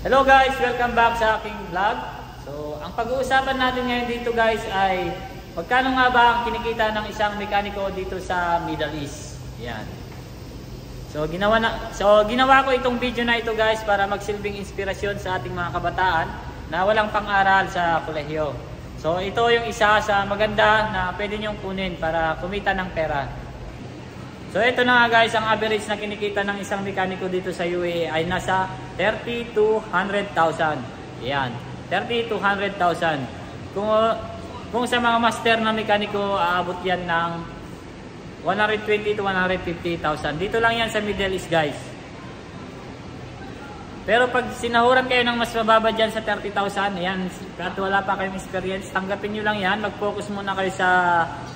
Hello guys, welcome back sa aking vlog. So, ang pag-uusapan natin ngayon dito guys ay magkano nga ba ang kinikita ng isang mekaniko dito sa Middle East. Yan. So, ginawa na So, ginawa ko itong video na ito guys para magsilbing inspirasyon sa ating mga kabataan na walang pang-aral sa kolehiyo. So, ito yung isa sa maganda na pwede niyong kunin para kumita ng pera. So ito na nga guys, ang average na kinikita ng isang mekaniko dito sa UAE ay nasa 30 to 100,000. Yan, 30 to 100,000. Kung, kung sa mga master na mekaniko, aabot yan ng 120 to 150,000. Dito lang yan sa Middle East guys. Pero pag sinahuran kayo ng mas mababa dyan sa 30,000, yan, kahit wala pa kayong experience, tanggapin nyo lang yan. Mag-focus muna kayo sa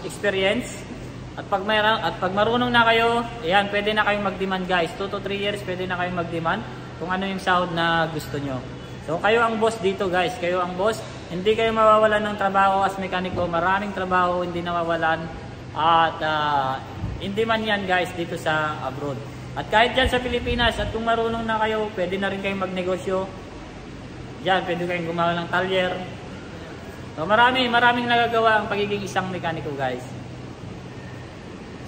experience. At pag, mayroon, at pag marunong na kayo, ayan, pwede na kayong mag-demand guys. 2 to 3 years, pwede na kayong mag-demand kung ano yung sahod na gusto nyo. So kayo ang boss dito guys, kayo ang boss. Hindi kayo mawawalan ng trabaho as mekaniko. Maraming trabaho hindi nawawalan. At uh, hindi man yan guys dito sa abroad. At kahit dyan sa Pilipinas, at kung marunong na kayo, pwede na rin kayong magnegosyo. Diyan, pwede kayong gumawa ng talyer. So marami, maraming nagagawa ang pagiging isang mekaniko guys.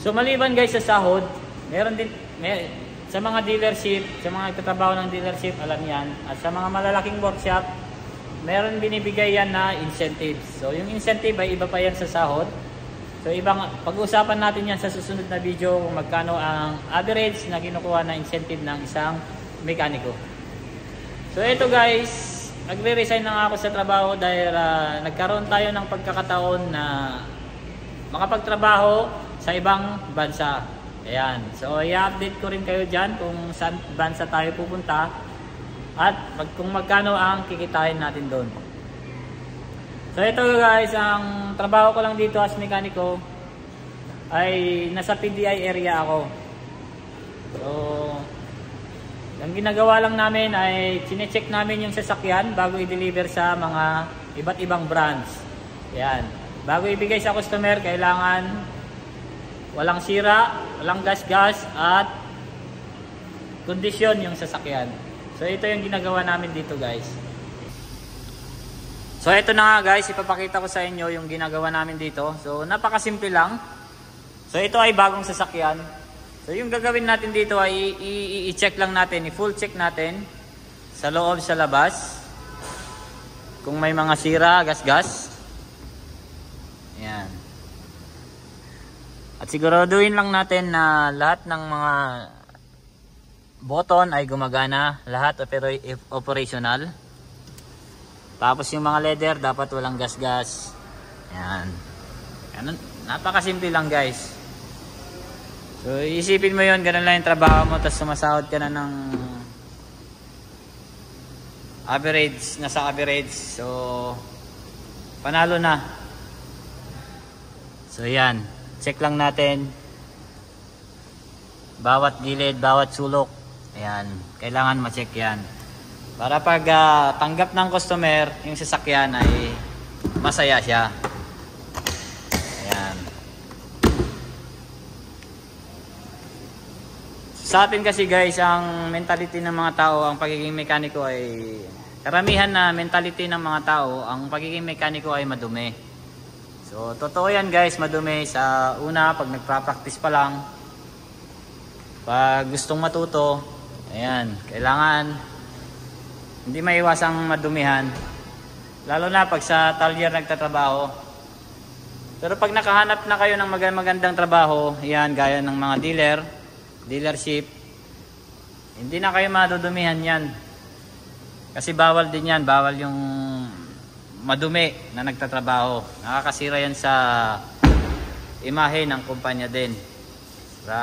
So maliban guys sa sahod, meron din may, sa mga dealership, sa mga nagtatrabaho ng dealership, alam yan. At sa mga malalaking workshop, meron binibigay yan na incentives. So yung incentive ay iba pa yan sa sahod. So ibang pag-uusapan natin yan sa susunod na video kung magkano ang average na kinukuha na incentive ng isang mekaniko. So ito guys, nagre-resign na ako sa trabaho dahil uh, nagkaroon tayo ng pagkakataon na makapagtrabaho sa ibang bansa. Ayan. So, i-update ko rin kayo dyan kung saan bansa tayo pupunta at mag, kung magkano ang kikitain natin doon. So, ito guys, ang trabaho ko lang dito as mekaniko ay nasa PDI area ako. So, ang ginagawa lang namin ay chinecheck namin yung sasakyan bago i-deliver sa mga iba't ibang brands. Ayan. Bago ibigay sa customer, kailangan walang sira, walang gas-gas at kondisyon yung sasakyan. So ito yung ginagawa namin dito guys. So ito na nga guys, ipapakita ko sa inyo yung ginagawa namin dito. So napakasimple lang. So ito ay bagong sasakyan. So yung gagawin natin dito ay i-check lang natin, i-full check natin sa loob sa labas. Kung may mga sira, gas-gas. Yan. At siguraduhin lang natin na lahat ng mga button ay gumagana, lahat operational. Tapos yung mga leather dapat walang gas-gas. Yan. Yan. Napakasimple lang guys. So isipin mo yon ganun lang yung trabaho mo tapos sumasahod ka na ng average, nasa average. So panalo na. So yan. Check lang natin bawat gilid, bawat sulok. Ayan, kailangan ma-check 'yan. Para pag uh, tanggap ng customer yung sasakyan ay masaya siya. Ayan. Sa atin kasi guys, ang mentality ng mga tao, ang pagiging mekaniko ay karamihan na mentality ng mga tao, ang pagiging mekaniko ay madumi. So, totoo yan guys, madumi sa una pag nagpa-practice pa lang. Pag gustong matuto, ayan, kailangan hindi maiwasang madumihan. Lalo na pag sa talyer nagtatrabaho. Pero pag nakahanap na kayo ng magandang trabaho, ayan, gaya ng mga dealer, dealership, hindi na kayo madudumihan yan. Kasi bawal din yan, bawal yung madumi na nagtatrabaho. Nakakasira yan sa imahe ng kumpanya din. Sa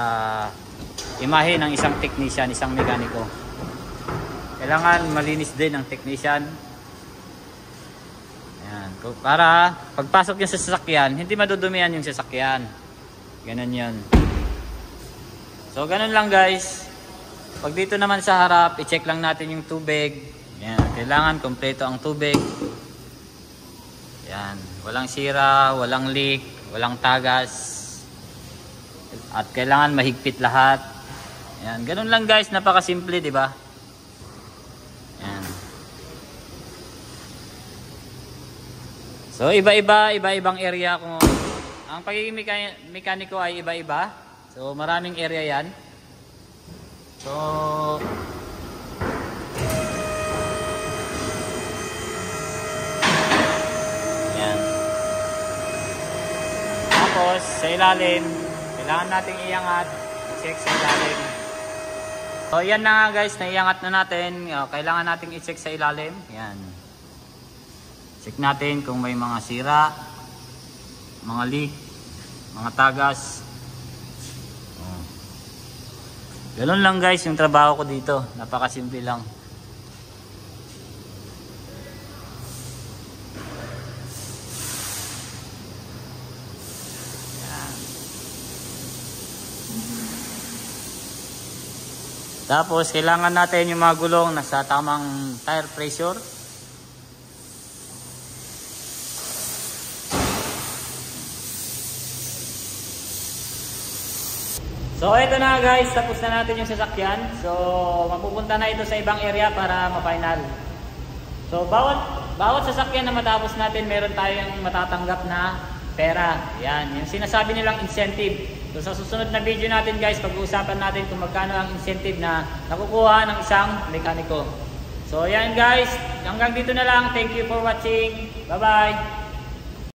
imahe ng isang technician, isang mekaniko. Kailangan malinis din ang technician. Ayan. Para pagpasok yung sasakyan, hindi madudumihan yung sasakyan. Ganun yun. So, ganun lang guys. Pag dito naman sa harap, i-check lang natin yung tubig. Ayan. Kailangan kompleto ang tubig. Yan. Walang sira, walang leak, walang tagas. At kailangan mahigpit lahat. Yan. Ganun lang guys. Napakasimple, di ba? Yan. So, iba-iba. Iba-ibang area kung ang pagiging mekan mekaniko ay iba-iba. So, maraming area yan. So, Tapos sa ilalim, kailangan nating iangat, check sa ilalim. So yan na nga guys, naiangat na natin. O, Kailangan nating i-check sa ilalim. Yan. Check natin kung may mga sira, mga leak, mga tagas. Oh. Ganun lang guys yung trabaho ko dito. Napakasimple lang. Tapos kailangan natin yung mga gulong nasa tamang tire pressure. So ito na guys, tapos na natin yung sasakyan. So mapupunta na ito sa ibang area para ma-final. So bawat bawat sasakyan na matapos natin, meron tayong matatanggap na pera. Yan, yung sinasabi nilang incentive. So sa susunod na video natin guys, pag-uusapan natin kung magkano ang incentive na nakukuha ng isang mekaniko. So yan guys, hanggang dito na lang. Thank you for watching. Bye-bye.